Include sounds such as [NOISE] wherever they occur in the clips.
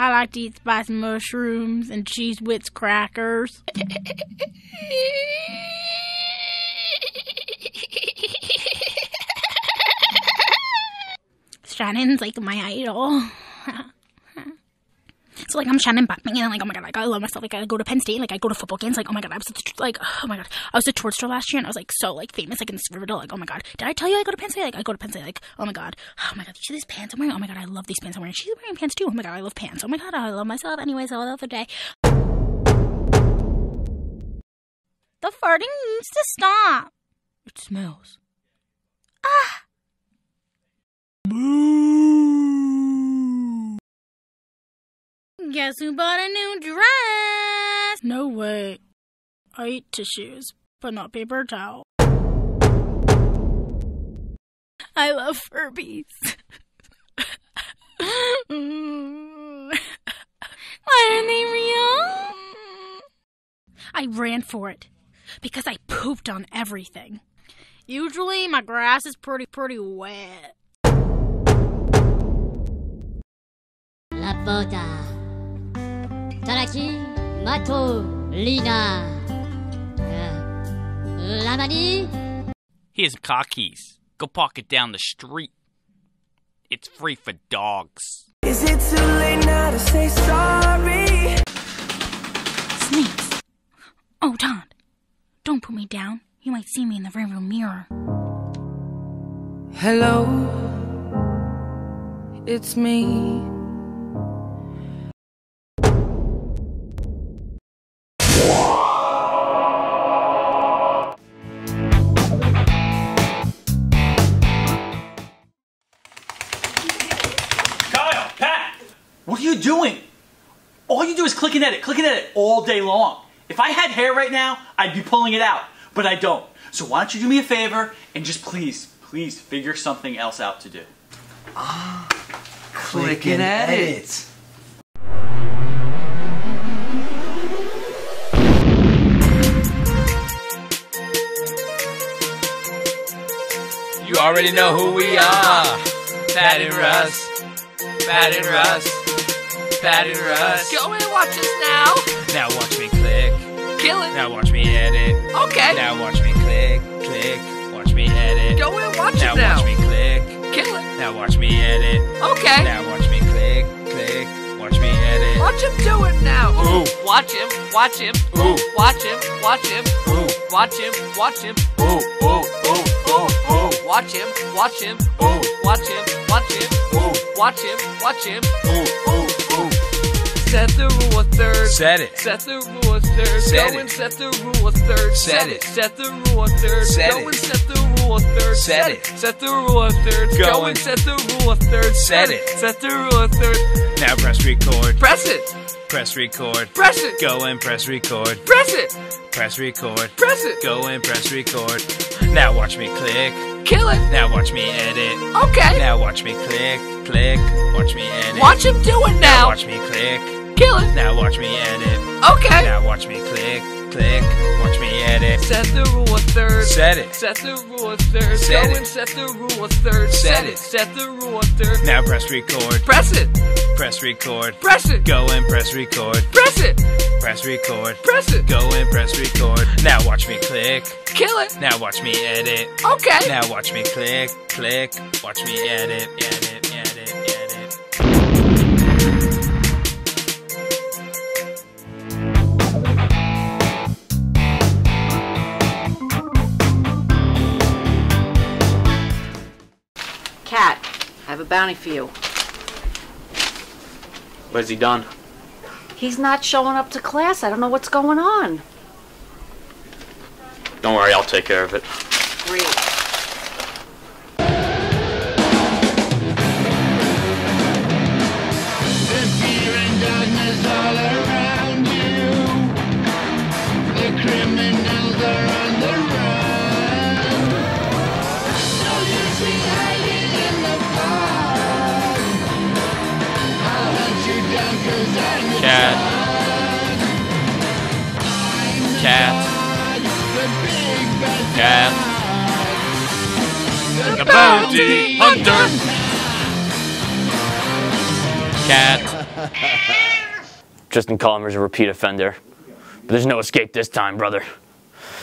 I like to eat spicy mushrooms and cheese whiz crackers. [LAUGHS] Shannon's like my idol. [LAUGHS] Like I'm Shannon Batman and like oh my god like I love myself like I go to Penn State like I go to football games like oh my god I was at, like oh my god I was at Tourster last year and I was like so like famous like in River Dell like oh my god did I tell you I go to Penn State? Like I go to Penn State like oh my god oh my god you see these pants I'm wearing? Oh my god I love these pants I'm wearing. She's wearing pants too. Oh my god I love pants. Oh my god I love myself anyways all the other day. The farting needs to stop. It smells. Ah Guess who bought a new dress? No way. I eat tissues, but not paper towel. I love Furbies. [LAUGHS] Why are they real? I ran for it because I pooped on everything. Usually my grass is pretty pretty wet. La boda. Taraki, Mato, Lina. Uh, Lamani, Here's car keys. Go park it down the street. It's free for dogs. Is it too late now to say sorry? Snakes. Oh, Todd. Don't put me down. You might see me in the rearview mirror. Hello, it's me. What are you doing? All you do is click and edit, click and edit all day long. If I had hair right now, I'd be pulling it out, but I don't. So why don't you do me a favor and just please, please figure something else out to do. Ah, Click and edit. You already know who we are. Pat and Russ. Pat and Russ. And Russ. Go and watch us now. Now watch me click. Kill it. Now watch me edit. Okay. Now watch me click. Click. Watch me edit. Go and watch now it now. watch me click. Kill it. Now watch me edit. Okay. Now watch me click. Click. Watch me edit. Watch him do it now. Ooh. Watch him. Watch him. Ooh. Watch him. Watch him. Ooh. Watch him. Watch him. Ooh. Ooh. Ooh. Ooh. Ooh. Watch him. Watch him. Ooh. Watch him. Watch him. Ooh. Watch him. Watch him. Ooh. Ooh. Set the rule of third. Set it. Set the rule of third. Set Go it. and set the rule of third. Set it. Set the rule of third. Set Go it. and set the rule of third. Set it. Set the rule of third. Go and- set the rule of third. Set it. Set the rule of third. Now press record. Press it. Press record. Press it. Go and press record. Press it. Press record. Press it. Go and press record. Now watch me click. Kill it. Now watch me edit. Okay. Now watch me click. Click. Watch me edit. Watch him do it Now now. watch me click. Kill it. Now watch me edit. Okay. Now watch me click. Click. Watch me edit. Set the rule of third. Set it. Set the rule of third. Set Go it. and set the rule of third. Set it. Set the rule of third. Now press record. Press it. Press record. Press it. Go and press record. Press it. Press record. Press it. Go and press record. Now watch me click. Kill it. Now watch me edit. Okay. Now watch me click. Click. Watch me. Edit. Edit. Have a bounty for you. What has he done? He's not showing up to class. I don't know what's going on. Don't worry, I'll take care of it. Great. Bounty hunter. Cat. [LAUGHS] Tristan Collimer's a repeat offender. But there's no escape this time, brother.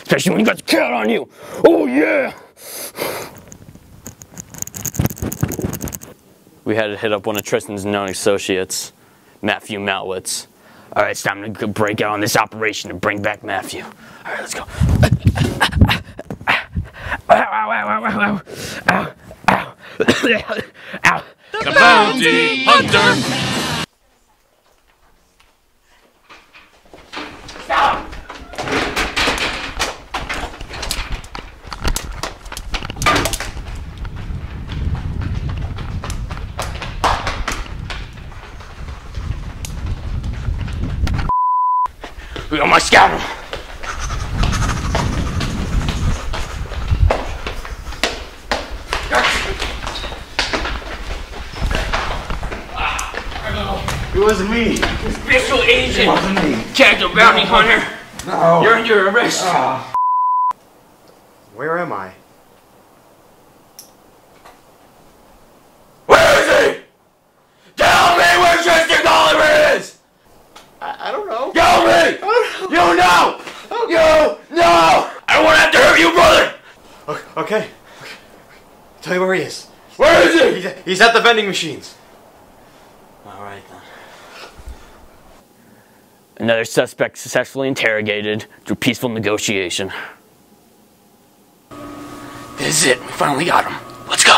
Especially when you got the cat on you. Oh, yeah. We had to hit up one of Tristan's known associates, Matthew Malwitz. All right, it's time to break out on this operation and bring back Matthew. All right, let's go. [LAUGHS] Ow, ow, ow, ow, ow, ow, ow. Ow. The Bounty Hunter. We almost got him. It wasn't me. Special agent, It wasn't me. Character Bounty Hunter. No. You're under arrest. Ah. Where am I? Where is he? Tell me where Tristan Collimer is! I, I don't know. Tell me! You know! You know! I don't want to have to hurt you, brother! Okay. okay. Tell me where he is. Where is he? He's, he's at the vending machines. Alright then. Another suspect successfully interrogated through peaceful negotiation. This is it. We finally got him. Let's go.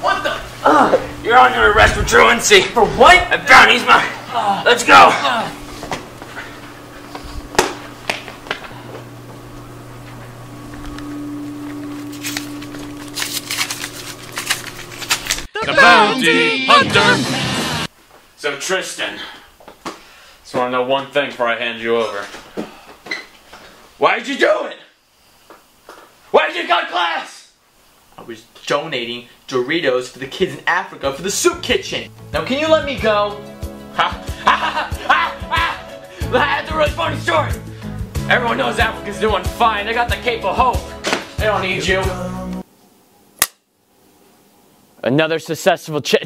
What the? You're under arrest for truancy. For what? And Brownie's mine. Let's go. The Bounty Hunter. So Tristan, just want to know one thing before I hand you over. Why did you do it? Why did you cut class? I was donating Doritos for the kids in Africa for the soup kitchen. Now can you let me go? Ha ha ha ha ha! That's a really funny story. Everyone knows Africa's doing fine. They got the Cape of Hope. They don't need you. Another successful ch-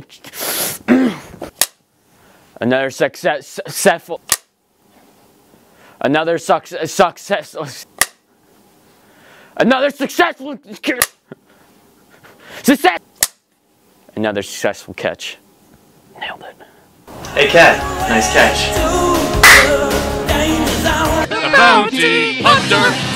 Another success successful Another success success Another successful success Another successful catch. Nailed it. Hey Cat, nice catch. The Bounty Hunter.